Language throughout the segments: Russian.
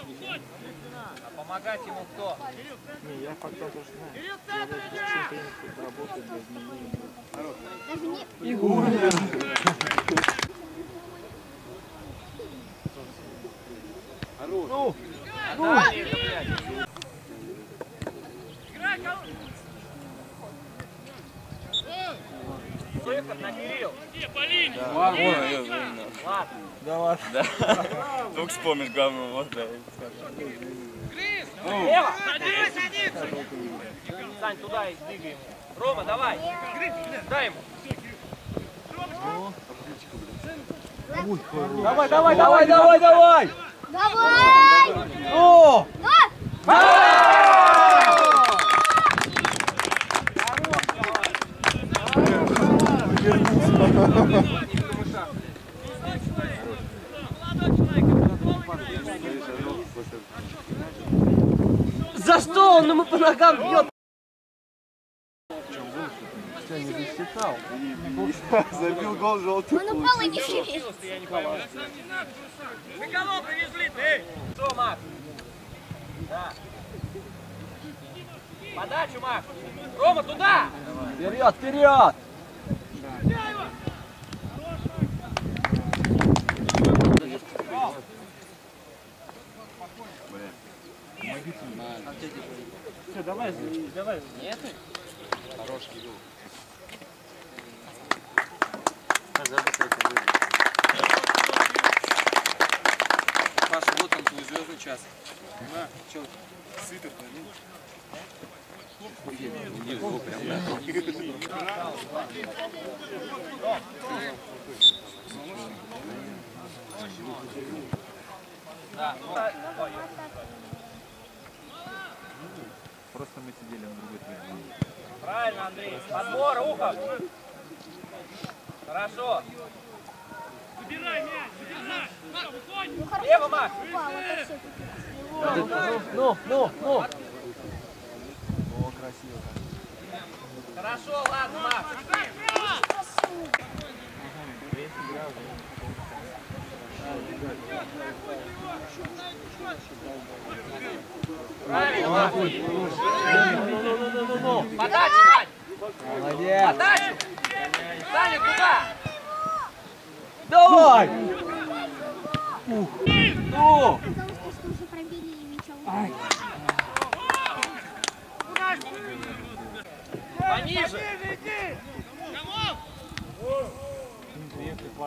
А помогать ему кто? Не, я фактор тоже знаю. Я вот с чем тренинг работаю для изменений. Ну, давай, на Кирилл. Ладно, Ладно. Да ладно. Вдруг вспомнишь главную вот, да. Лево. Сань, туда и двигай ему. Рома, давай. Дай ему. Давай, давай, давай, давай, давай! Давай! О! За что он ему по ногам бьет? Забил гол желтый. Он упал и не шевелится. Мы кого привезли, ты? Что, Макс? Да. Подачу, Макс. Рома, туда! Вперед, вперед! Все, давай, давай. Нет? Паша, вот он твой звездный час. На, чё, сытый ну. Прям, да. Просто мы сидели на другой трибуне. Правильно, Андрей. Подбор, ухо. Хорошо. Ну хорошо, Лево, Макс. Ну, ну, ну! О, красиво. Хорошо, ладно, Макс. Правильно. Ну-ну-ну-ну-ну! Подачу, Вань. Молодец! Подачу. Саня, куда? Давай! Ух! Ну! Пониже.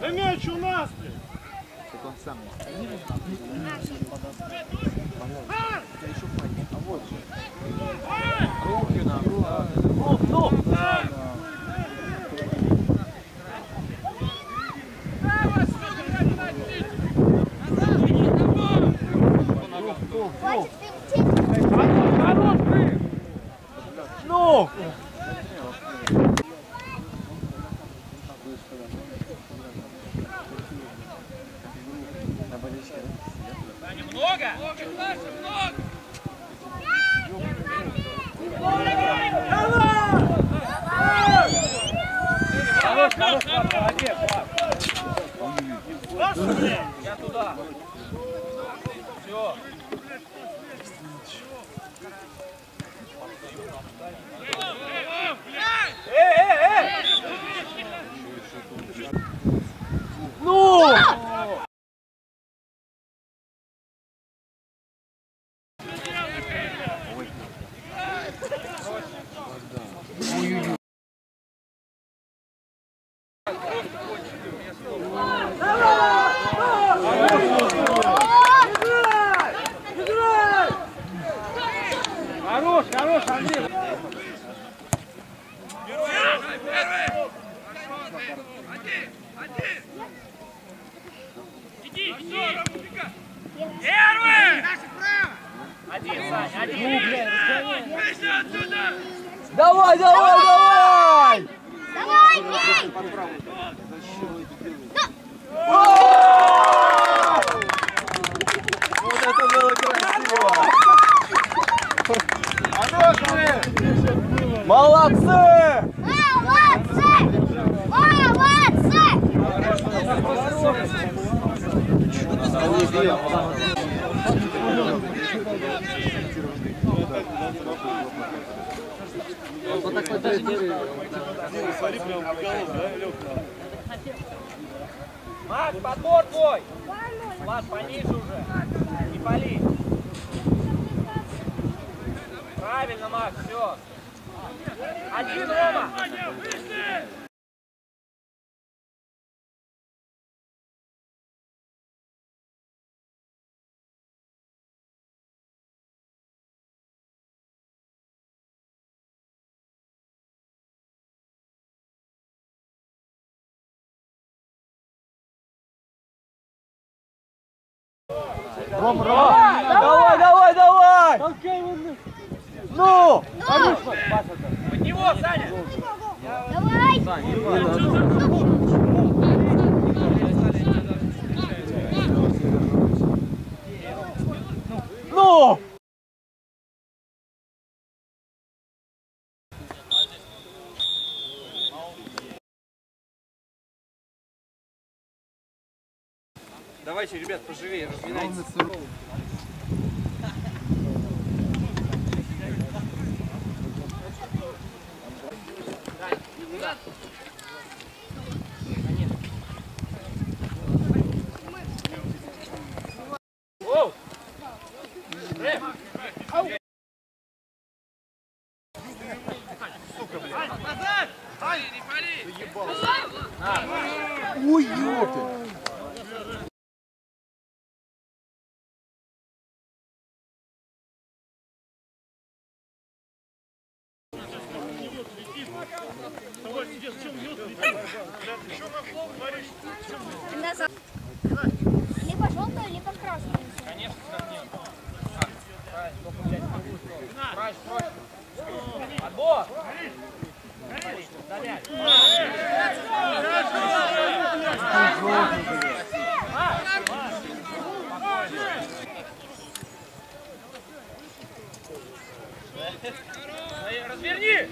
Да мяч у нас, блядь! Так он сам. Руки нам. Ну, ну! Хватит ты уйти. Ну! Много? Много, много. Хорош, хорош, молодец, Нашу, блядь! Я туда. Все. Ну! Хорош, хорош, Андрей. Один, Сань, один. Давай, давай, давай! Давай, бей! Вот это было красиво! Молодцы! Молодцы! Молодцы! Макс, подбор твой. Влад, пониже уже. Не пали. Правильно, Макс, все. Один, Рома. Давай, давай, давай! Ну! Под него, Саня. Давай! Ну! Давайте, ребят, поживее, разминайтесь. Ой, ёпты! Назад. Либо желтую, либо красную. Конечно, нет. Правильно, только, блядь, в другую сторону. Правильно, проще. Отбор. Смотри, удалять. Эй, Разверни!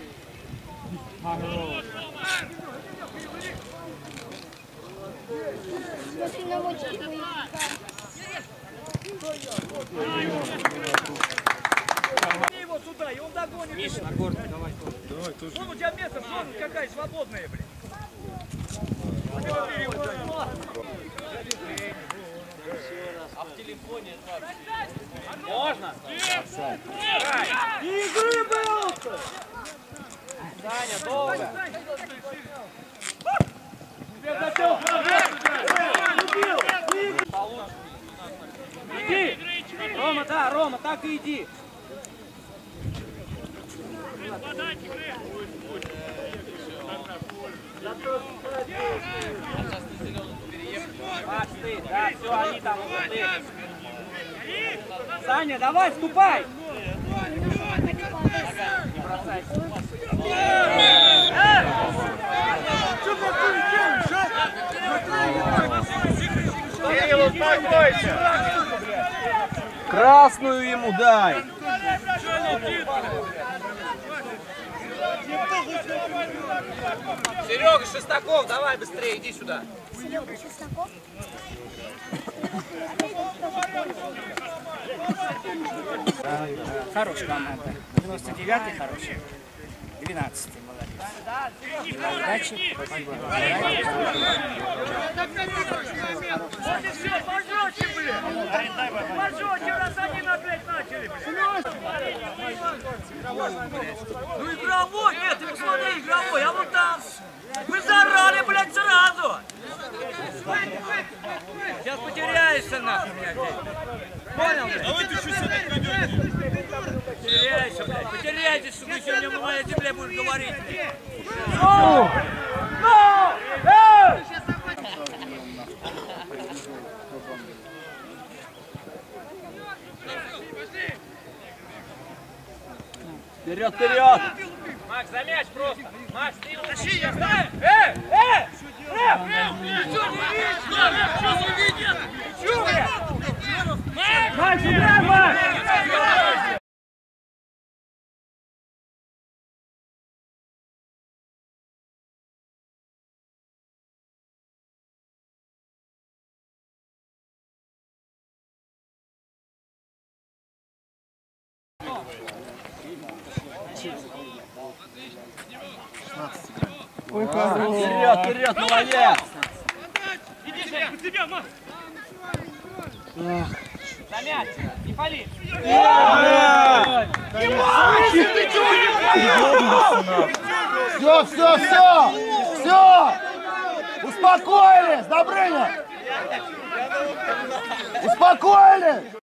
Смотри, наводчик будет. Возьми его сюда, и он догонит. Миша, на горку, давай. Давай, тоже. Вон у тебя место, зона какая свободная, блин. А в телефоне Можно? Не игры был! Саня, долго. Иди! Рома, да, Рома, так и иди. Ты, да, все, они там ты. Саня, давай, вступай! Не бросайся. Красную ему дай! Серега Шестаков, давай быстрее, иди сюда. Серега Шестаков. Хорошая команда. 99-й хороший. 12-й молодец. Удачи. Спасибо. Вот и все, пожжете, блин! Пожжете, раз один опять начали, Ну игровой, нет, ты посмотри, игровой, а вот там. Вы зарали, блядь, сразу! Сейчас потеряешься нахуй, блядь. Понял, блядь? Давай ты что сюда Теряешься. Миша, блядь, потеряйтесь, что вы сегодня на моей земле будешь говорить. Вперед, вперед! Макс, за мяч просто. Макс, ты его тащи, я знаю. Э, э, э, Ничего не видно, ничего не видно. Ничего, блядь. Макс, играй, Макс! Вперед, вперед, молодец! За мяч, не пали. Все, все, все! Все! Успокоились, Добрыня! Успокоились!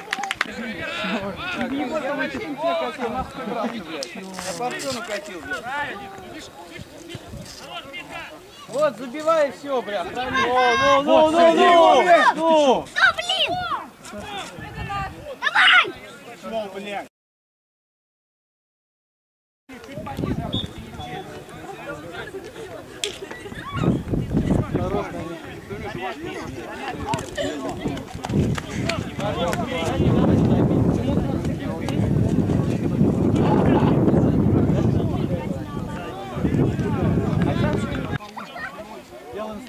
Вот, забивай и все, бля. Ну, ну, ну, ну! Ну! Да, блин! Давай! Ну, блядь.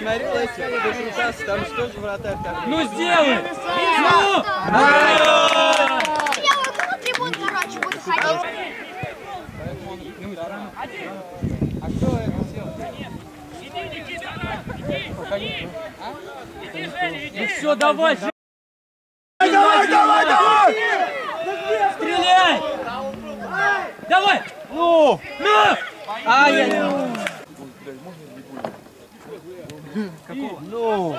смотрел эти документации, там что же вратарь так? Ну сделай! Я вот на трибун, короче, буду ходить. Ну все, давай, Давай, давай, давай! стреляй! Давай! Ну! Ну! Ай-яй-яй! Ну!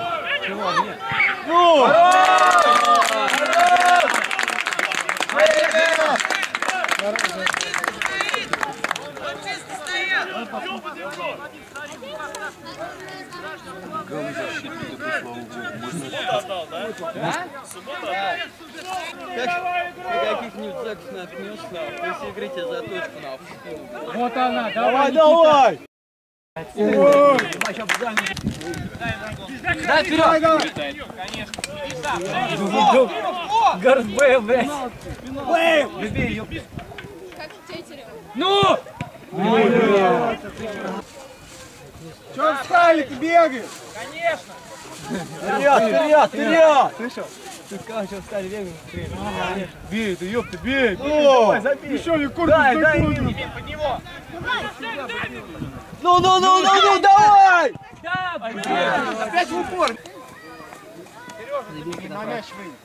Каких-нибудь зэков наткнешь, нахуй. После игры тебе заточку, нахуй. Вот она, Давай, давай! Дай вперед! Гард Бейл, блядь. Ну! Че встали, ты бегаешь? Вперед, вперед, вперед! Слышал? Сказал, что встали бегать. Бей, ты ёпта, бей! Давай, забей! Еще не куртку Дай, дай. Под него! Ну, ну, ну, ну, ну, давай! Да, блядь! Опять в упор! На мяч выйди.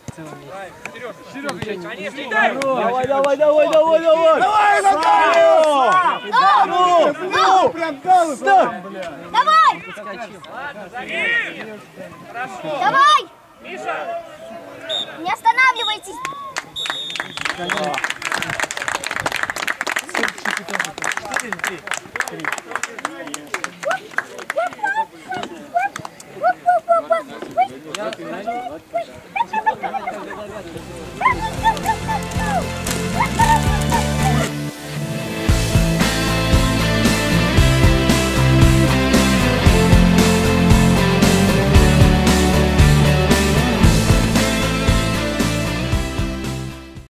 Конечно, дай! Давай, давай, давай, давай, давай! Давай, Наталья! Ну, ну, прям дал. Давай! Давай! Миша! Не останавливайтесь! Я